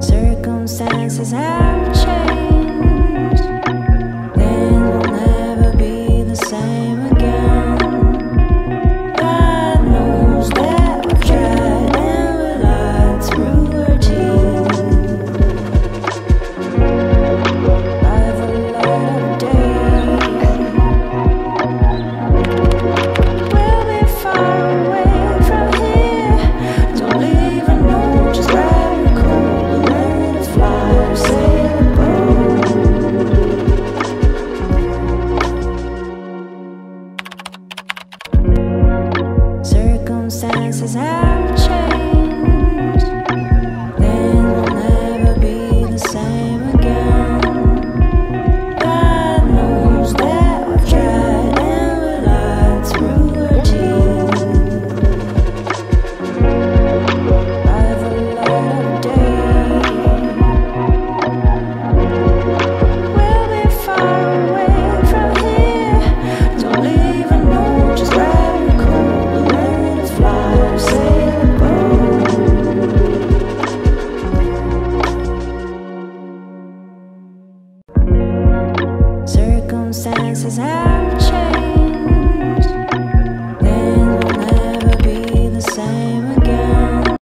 Circumstances have changed. Circumstances have changed. Circumstances have